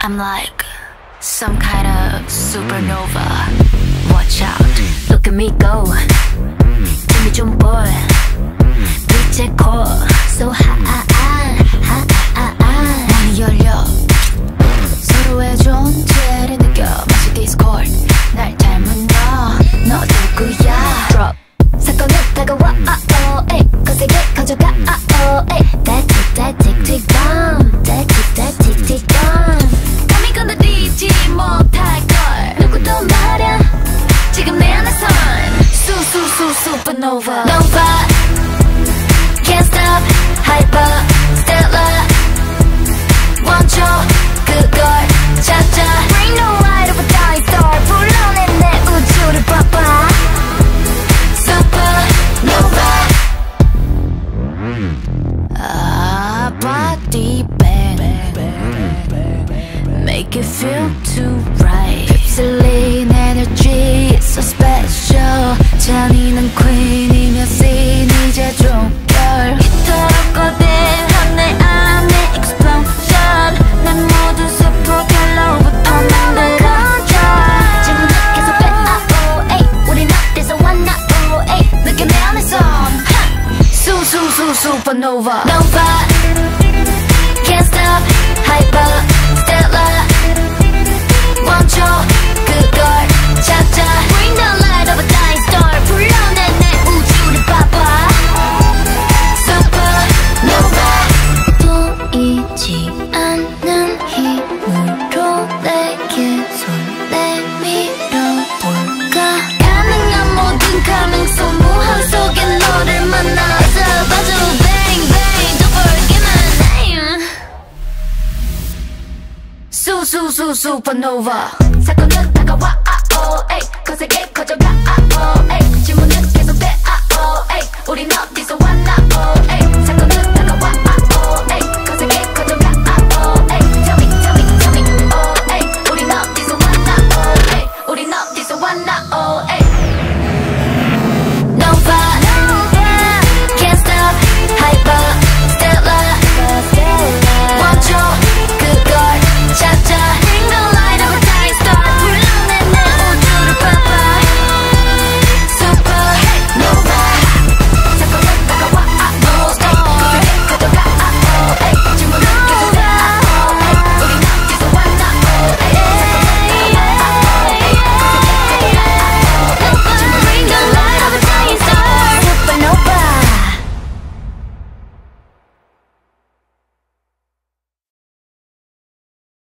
I'm like some kind of supernova. Watch out, look at me go. 재미 좀 볼. 빛의 core, supernova. Nova. Can't stop. Hyper. Stellar. 원초 그걸 찾아. Bring the light of a dying star. 불러내 내 우주를 봐봐. Supernova. Ah, body bang. Make it feel too right. 휩 supernova. Nova. 수수수 슈퍼노바 사건은 다가와 아오 에이 거세게 커져가 아오 에이 질문은 계속돼 아오 에이 우리 너